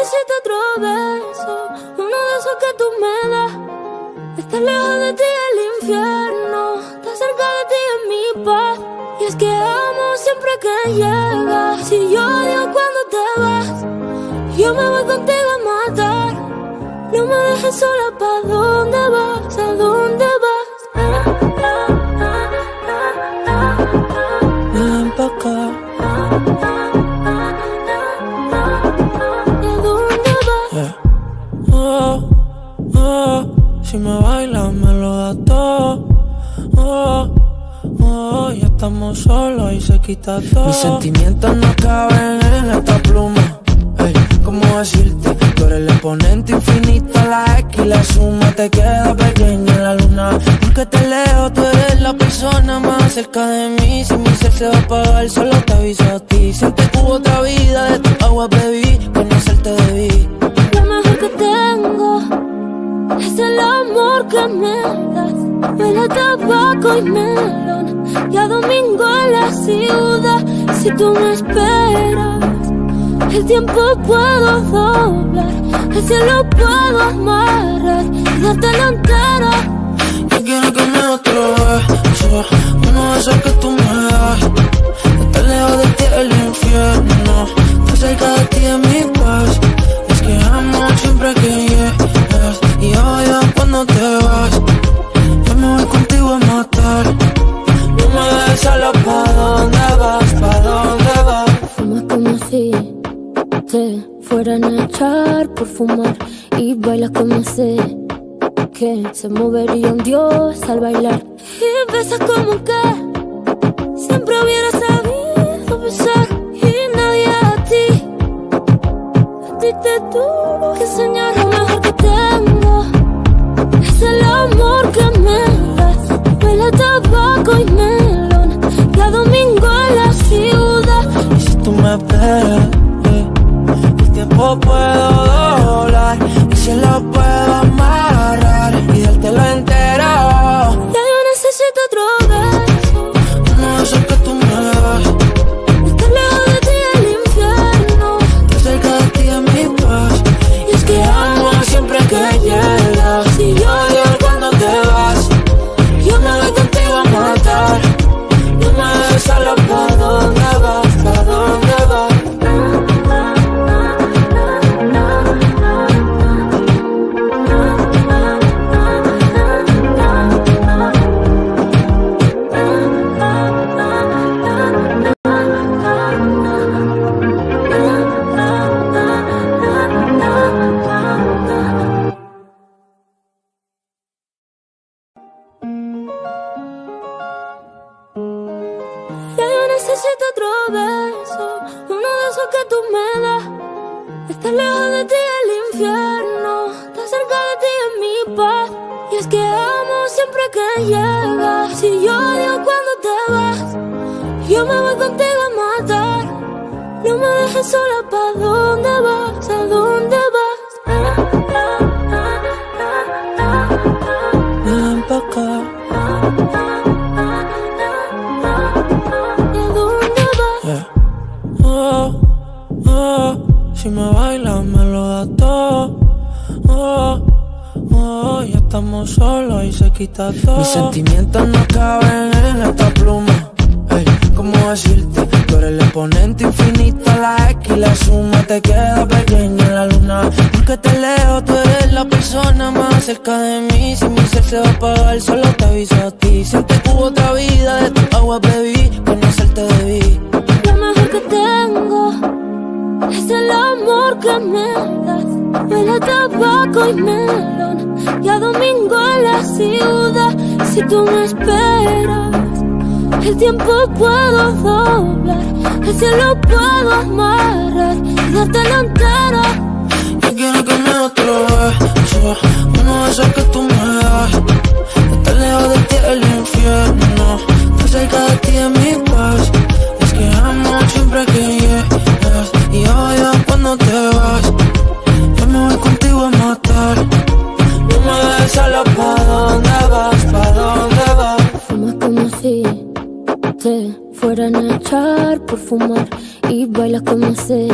necesito otro beso, uno de esos que tú me das. Estar lejos de ti el infierno, estar cerca de ti es mi paz. Y es que amo siempre que llegas. Si yo odio cuando te vas, yo me voy contigo a matar. No me dejes sola, ¿pa' dónde vas? ¿A dónde solos y se quita todo. Mis sentimientos no caben en esta pluma. Ey, ¿cómo decirte? Tú eres el exponente infinito, la X y la suma te queda pequeña en la luna. Porque te leo, tú eres la persona más cerca de mí. Si mi ser se va a apagar, solo te aviso a ti. Siempre que hubo otra vida, de tu agua bebí, conocerte debí. Lo mejor que tengo es el amor que me das. Huele a tabaco y melón. Y a domingo en la ciudad. Si tú me esperas, el tiempo puedo doblar. El cielo puedo amarrar y darte la entera. Yo quiero que me otro beso Uno de esos que tú me das Estar lejos de ti el infierno Estar cerca de ti es echar por fumar y bailas como sé que se movería un dios al bailar. Y besas como que siempre hubiera sabido besar y nadie a ti a ti te tuvo que enseñar lo mejor que tengo. Es el amor que me das huele tabaco y melón y a domingo en la ciudad. Y si tú me esperas, estamos solos y se quita todo. Mis sentimientos no caben en esta pluma. Ey, ¿cómo decirte? Tú eres el exponente infinito, la X y la suma te queda pequeña en la luna. Porque te leo, tú eres la persona más cerca de mí. Si mi ser se va a apagar, solo te aviso a ti. Siempre que hubo otra vida, de tu agua bebí, conocerte debí. Lo mejor que tengo es el amor que me das. Huele a tabaco y melón. Y a domingo en la ciudad. Si tú me esperas, el tiempo puedo doblar. El cielo puedo amarrar y darte la entera. Yo quiero que me otro beso Uno de esos que tú me das Estar lejos de ti el infierno Estar cerca de ti es mi y bailas como sé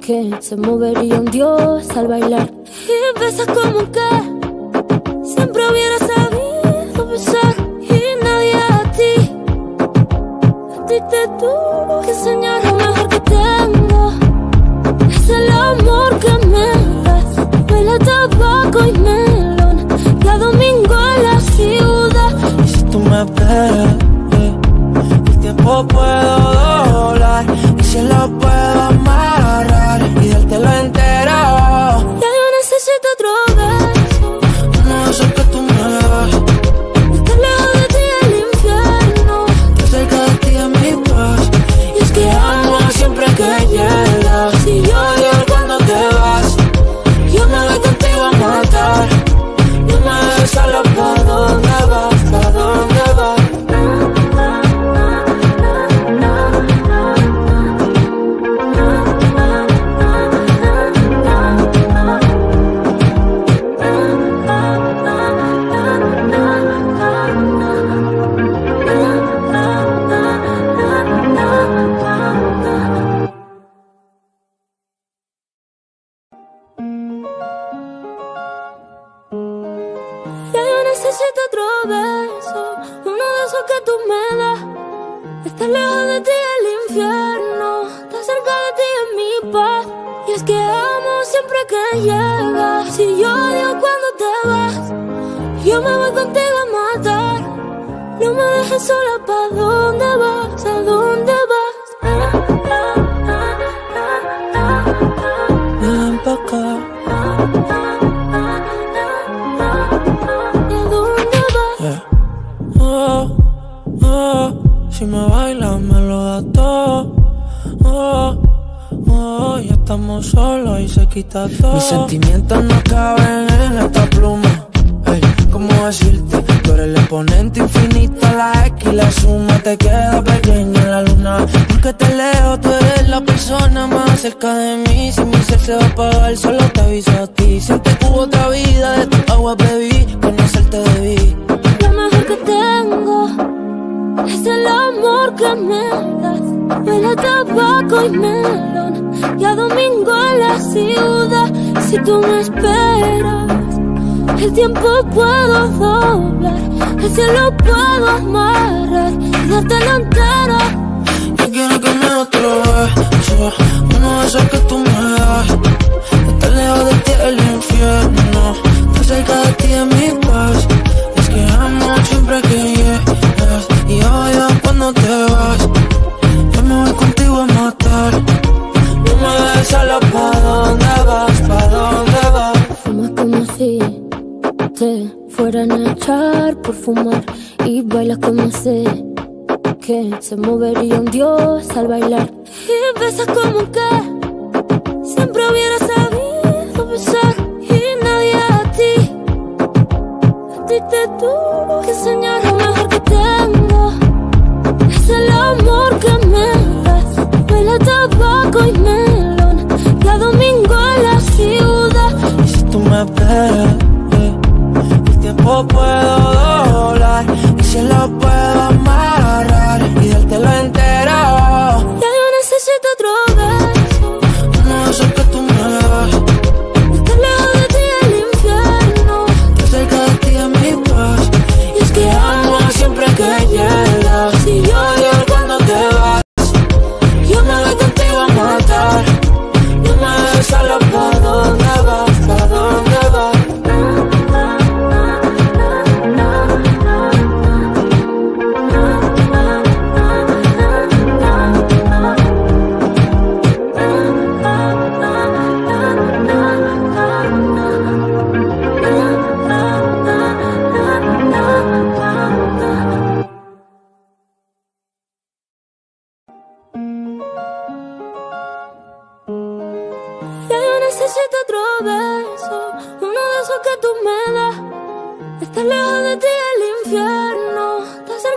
que se movería un dios al bailar. Y besas como que siempre hubiera sabido besar. Y nadie a ti, a ti te tuvo que enseñar lo mejor que tengo. Es el amor que me das. Huele tabaco y melón. Cada domingo en la ciudad. Y si tú me esperas, eh, el tiempo puedo. Lo puedo amarrar y dártelo entero. Ya yo necesito otro quita todo. Mis sentimientos no caben en esta pluma. Ey, ¿cómo decirte? Tú eres el exponente infinito, la X y la suma te queda pequeña en la luna. Porque te leo, tú eres la persona más cerca de mí. Si mi ser se va a apagar, solo te aviso a ti. Siempre que hubo otra vida, de tu agua bebí, conocerte debí. Lo mejor que tengo es el amor que me das. Huele a tabaco y melón. Y a domingo en la ciudad. Si tú me esperas, el tiempo puedo doblar. El cielo puedo amarrar y dártelo entero. Yo movería un dios al bailar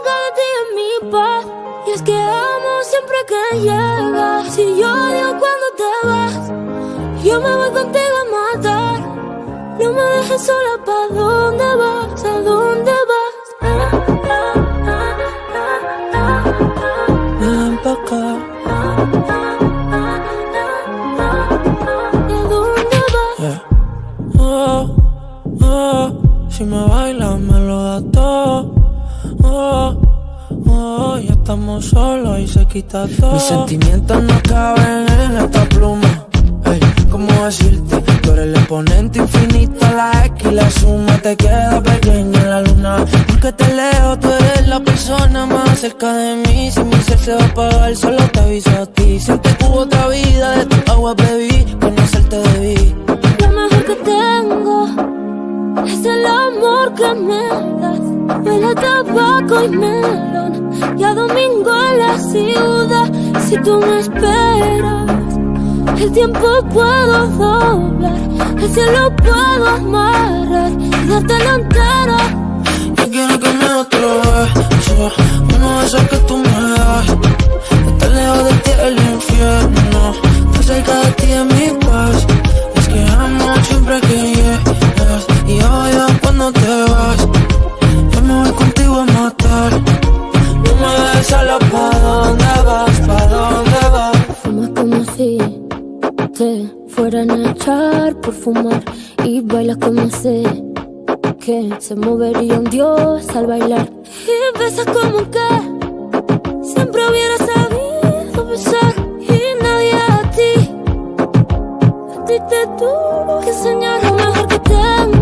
Ti es mi paz Y es que amo siempre que llegas. Y yo odio cuando te vas Yo me voy contigo a matar. No me dejes sola, ¿pa' dónde vas? ¿A dónde y se quita todo. Mis sentimientos no caben en esta pluma. Ey, ¿cómo decirte? Tú eres el exponente infinito, la X y la suma te queda pequeña en la luna. Porque te leo, tú eres la persona más cerca de mí. Si mi ser se va a apagar, solo te aviso a ti. Siente que hubo otra vida, de tu agua bebí, conocerte debí. Lo mejor que tengo es el amor que me das. Huele a tabaco y melón. Y a domingo en la ciudad. Si tú me esperas, el tiempo puedo doblar. El cielo puedo amarrar y dártelo entero. Yo quiero que me otro beso, uno de esos que tú me das. Estar lejos de ti el infierno, estar cerca de ti es mi paz. Es que amo siempre que llegas y odio cuando te vas. Yo me voy contigo a matar. Solo pa' dónde vas, pa' dónde vas. Fumas como si te fueran a echar por fumar. Y bailas como sé que se movería un dios al bailar. Y besas como que siempre hubiera sabido besar. Y nadie a ti, a ti te tuvo que enseñar lo mejor que tengo.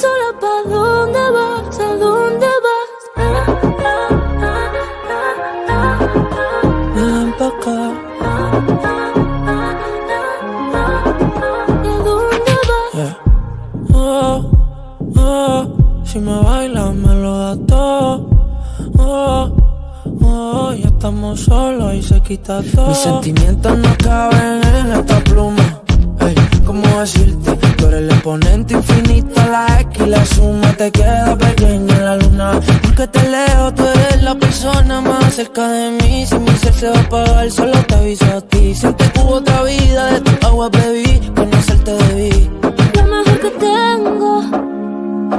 Sola, ¿pa' dónde vas? ¿A dónde vas? Ven pa' acá. ¿A dónde vas? Yeah. Oh, oh, si me bailas me lo da todo. Oh, oh, ya estamos solos y se quita todo. Mis sentimientos en la luna. Porque te leo, tú eres la persona más cerca de mí. Si mi ser se va a apagar, solo te aviso a ti. Siente que hubo otra vida, de tu agua bebí, conocerte debí. Lo mejor que tengo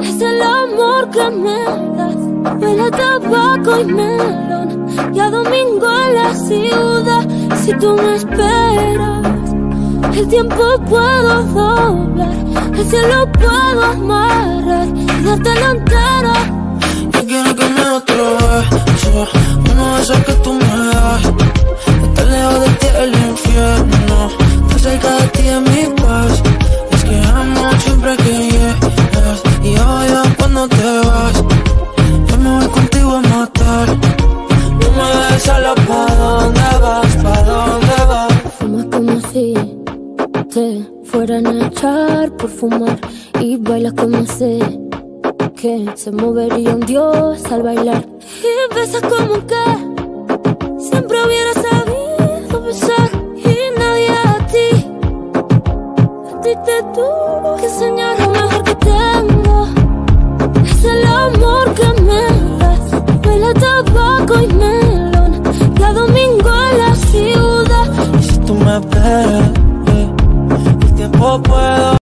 es el amor que me das. Huele tabaco y melón. Y a domingo en la ciudad. Si tú me esperas, el tiempo puedo doblar. El cielo puedo amarrar y dártelo entero. Yo quiero que me otro beso, uno de esos que tú me das. Estar lejos de ti el infierno, estar cerca de ti es mi paz. Es que amo siempre que llegas y odio cuando te vas. Yo me voy contigo a matar. No me dejes solo pa' dónde vas, te fueran a echar por fumar y bailas como sé que se movería un dios al bailar. Y besas como que siempre hubiera sabido besar. Y nadie a ti a ti te tuvo que enseñar lo mejor que tengo. Es el amor que me das. Huele tabaco y melón. Y a domingo en la ciudad. Y si tú me esperas, eh, el tiempo puedo.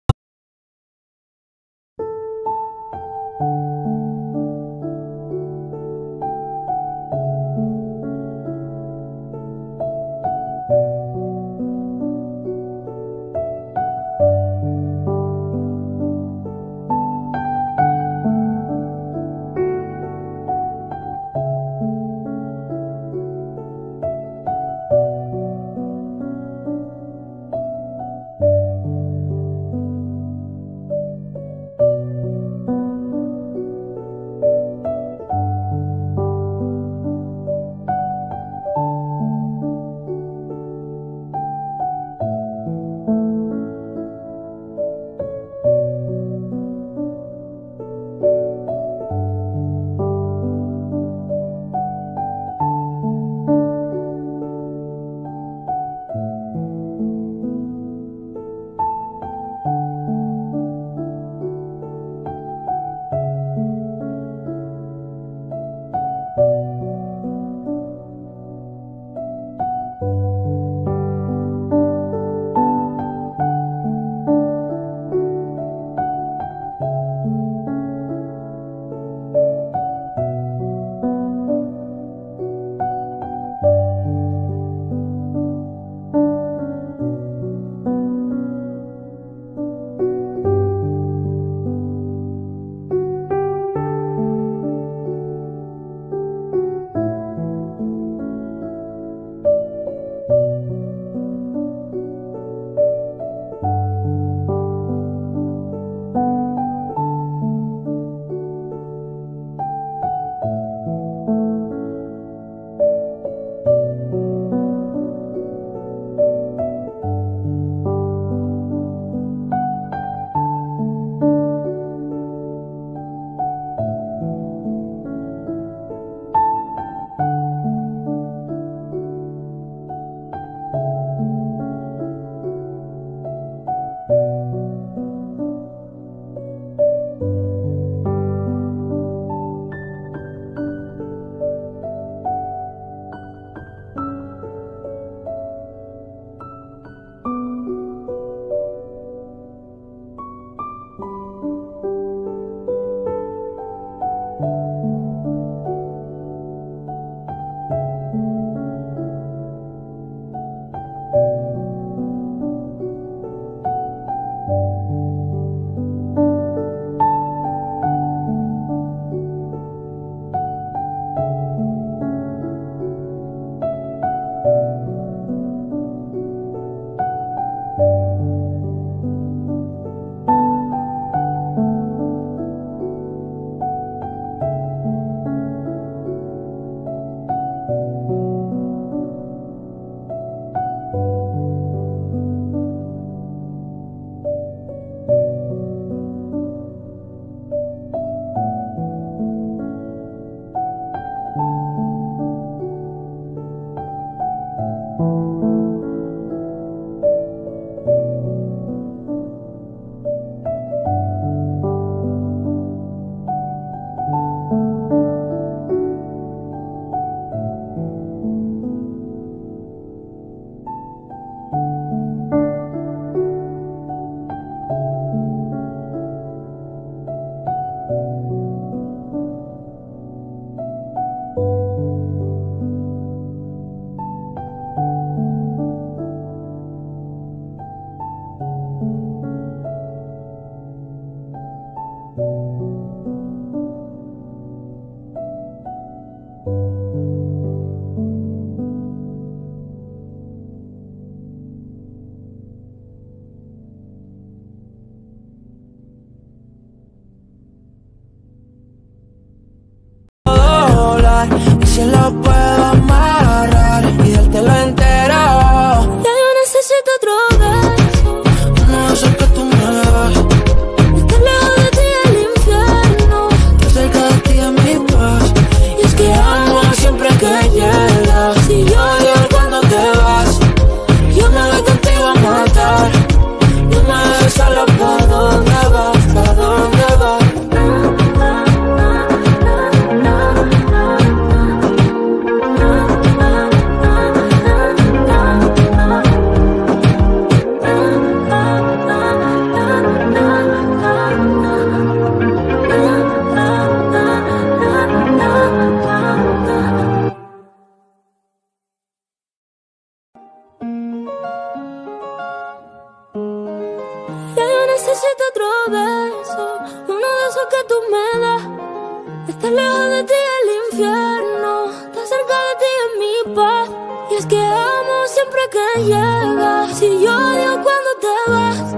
Si yo odio cuando te vas,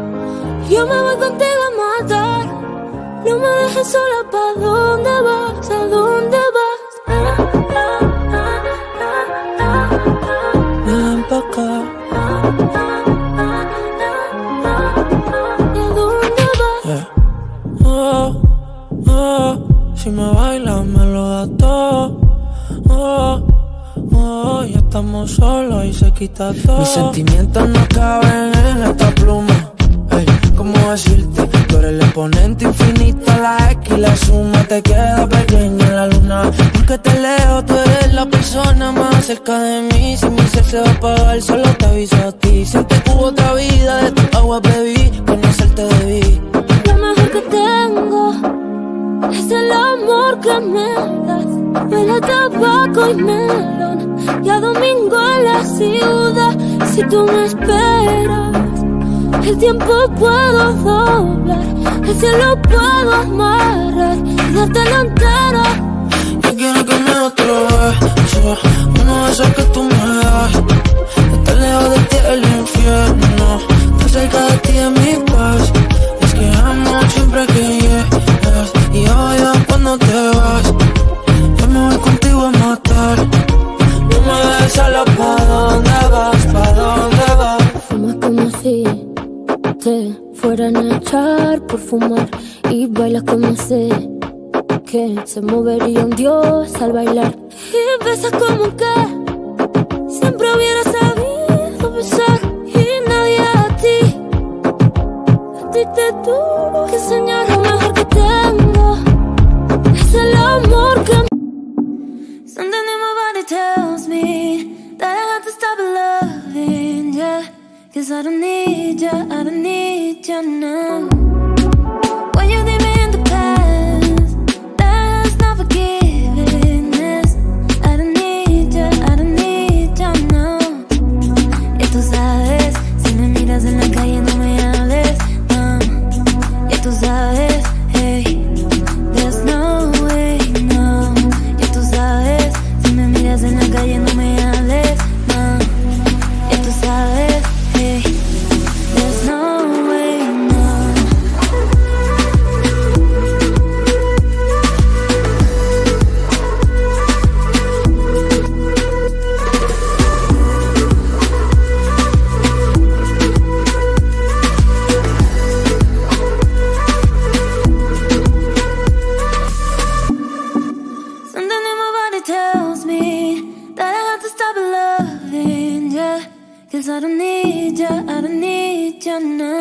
yo me voy contigo a matar. No me dejes sola, ¿pa' dónde vas? ¿A dónde solos y se quita todo. Mis sentimientos no caben en esta pluma. Ey, ¿cómo decirte? Tú eres el exponente infinito, la X y la suma te queda pequeña en la luna. Porque te leo, tú eres la persona más cerca de mí. Si mi ser se va a apagar, solo te aviso a ti. Siente que hubo otra vida, de tu agua bebí, conocerte debí. Lo mejor que tengo es el amor que me das. Huele tabaco y melón. Y a domingo en la ciudad. Si tú me esperas, el tiempo puedo doblar. El cielo puedo amarrar y darte la entera. Yo quiero que me otro beso Uno de esos que tú me das Estar lejos de ti el infierno Estar cerca de ti es mi fueran a echar por fumar y bailas como si que se movería un dios al bailar. Y besas como que siempre hubiera sabido besar. Y nadie a ti a ti te tuvo que enseñar need ya no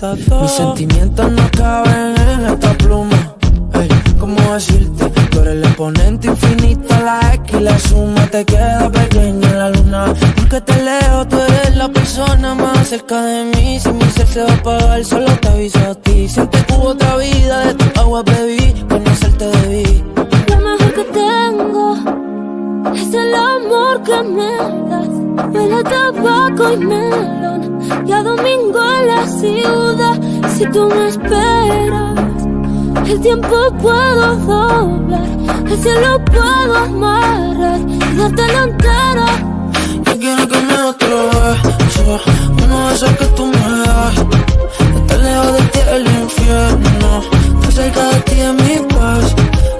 Mis sentimientos no caben en esta pluma. Ey, ¿cómo decirte? Tú eres el exponente infinito, la X la suma te queda pequeña en la luna. Porque te leo, tú eres la persona más cerca de mí. Si mi ser se va a apagar, solo te aviso a ti. Siente que hubo otra vida, de tu agua bebí, conocerte debí. Es el amor que me das. Huele tabaco y melón. Y a domingo en la ciudad. Si tú me esperas, el tiempo puedo doblar, el cielo puedo amarrar. Y dártelo entero. Yo quiero que me otro beso Uno de esos que tú me das. Estar lejos de ti el infierno. Estar cerca de ti es mi paz.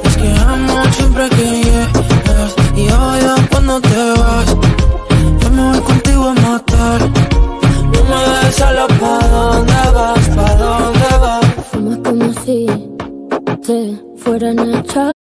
Es que amo siempre que fueran a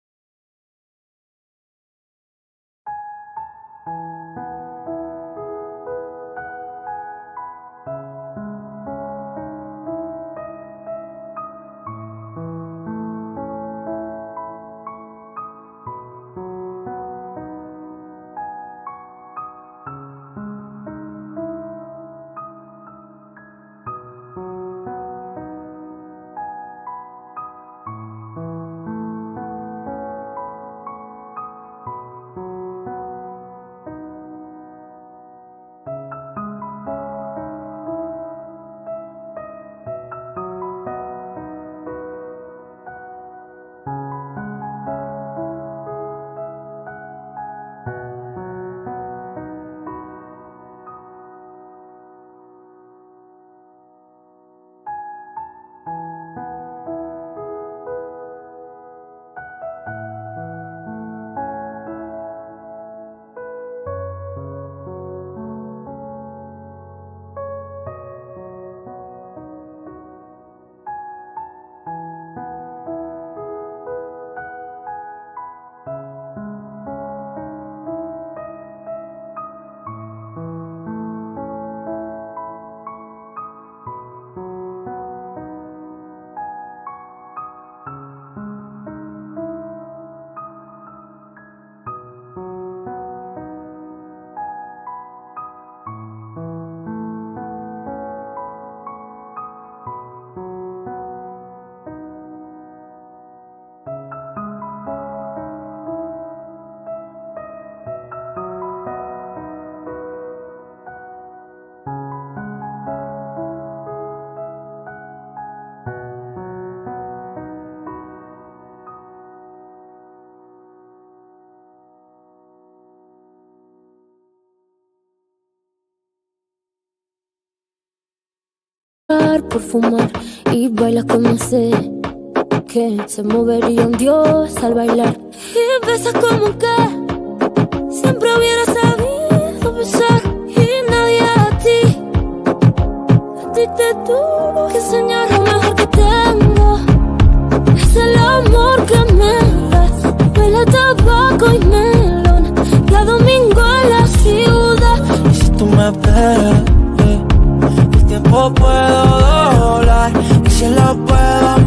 por fumar. Y bailas como sé que se movería un dios al bailar. Y besas como que siempre hubiera sabido besar. Y nadie a ti. A ti te tuvo que enseñar lo mejor que tengo. Es el amor que me das. Huele tabaco y melón. Cada domingo en la ciudad. Y si tú me ves tiempo puedo doblar. Y si lo puedo